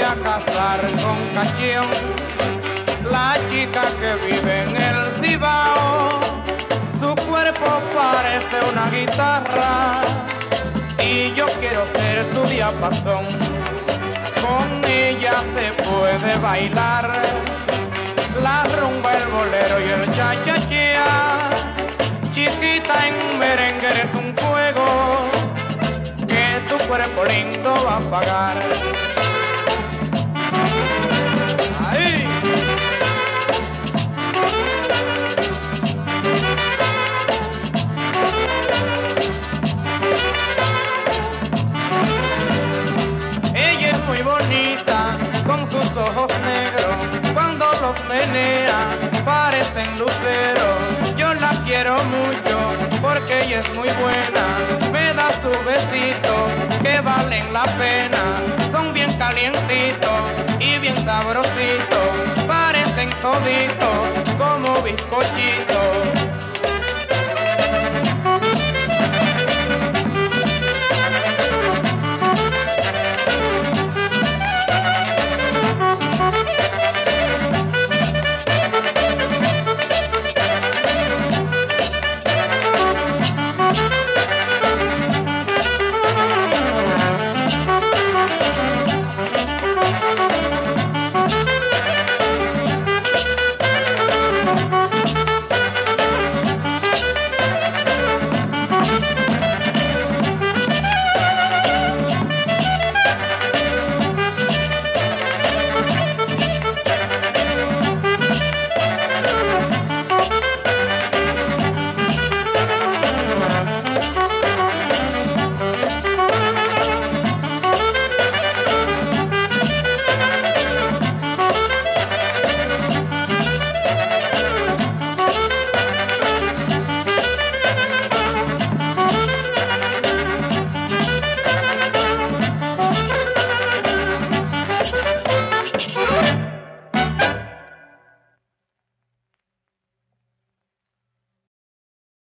a casar con Cachión, la chica que vive en el Cibao. Su cuerpo parece una guitarra y yo quiero ser su diapasón. Con ella se puede bailar la rumba, el bolero y el cha-cha-cha. Chiquita en merengue eres un fuego que tu cuerpo lindo va a pagar. Bonita con sus ojos negros. Cuando los menea parecen luceros. Yo la quiero mucho porque ella es muy buena. Me da su besito que valen la pena. Son bien calientitos y bien sabrositos. Parecen toditos como bizcochitos.